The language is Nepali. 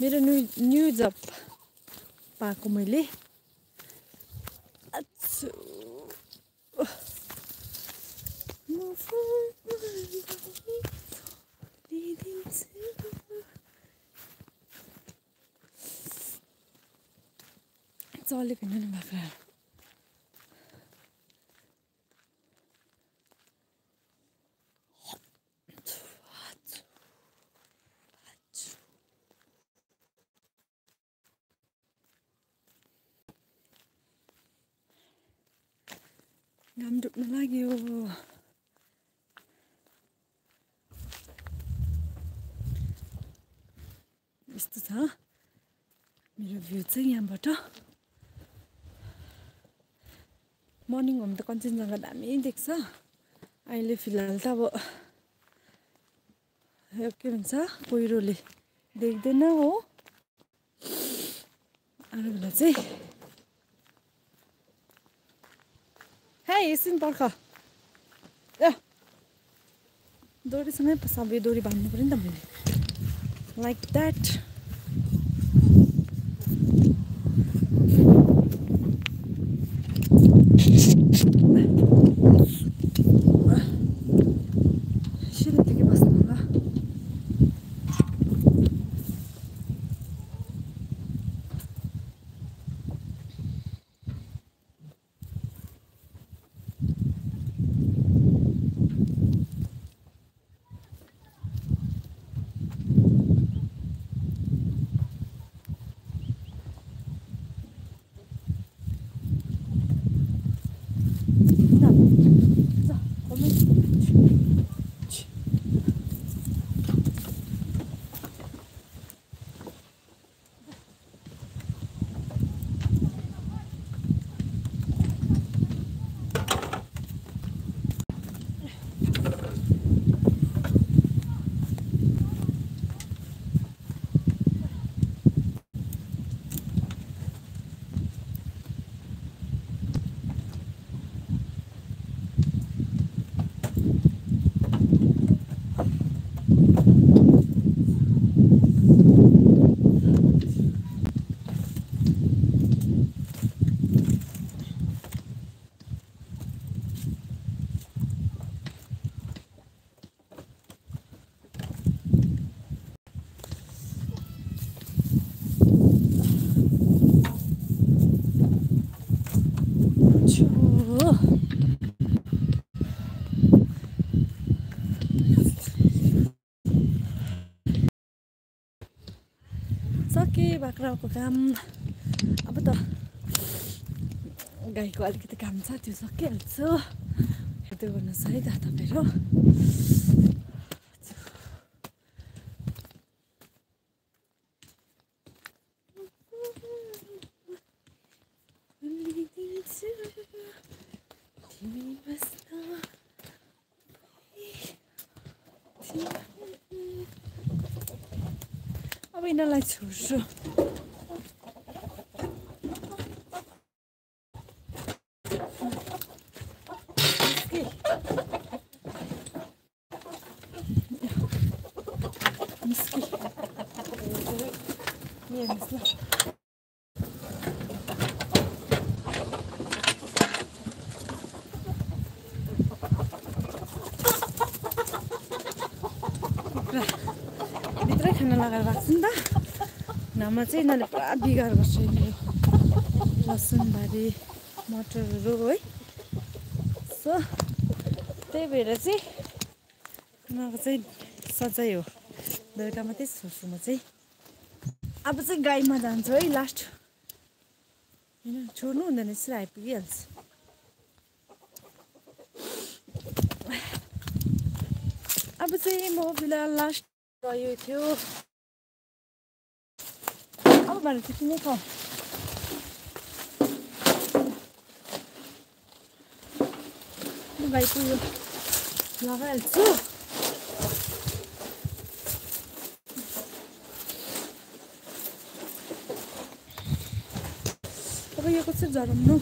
मेरो न्यु न्यु जब पाएको मैले। चलेको होइन नि घाम डुब्न लाग्यो यस्तो छ मेरो भ्यू चाहिँ यहाँबाट मर्निङ होम त कञ्चनजङ्घा दामी देख्छ अहिले फिलहाल त अब के भन्छ पहिरोले देख्दैन हो अरू बेला चाहिँ हे एकछिन पर्ख ए डोरीसँगै सबै डोरी बाँध्नु पऱ्यो नि त मैले लाइक द्याट सके बाख्राको काम? अब त गाईको अलिकति काम छ त्यो सकिहाल्छ। हेर्दै गर्नुहोस् है त तपाईँहरू अब यिनीहरूलाई छोड्छु निस्के। निस्के। भित्रै खाना लगाएर राख्छु नि त। घाममा चाहिँ यिनीहरूले पुरा बिगार गर्छ यो लसुनबारी मटरहरू है। सो त्यही भएर चाहिँ उनीहरूको चाहिँ सजाय हो। बेलुका मात्रै छोड्छु म चाहिँ। अब चाहिँ गाईमा जान्छु है लास्ट होइन छोड्नु हुँदैन यसरी आइपुगिहाल्छ। अब चाहिँ म फिलहाल लास्ट गयो थियो अब भनेर त्यति नै म गाईको यो लगाइहाल्छु अब यो कसरी झराउनु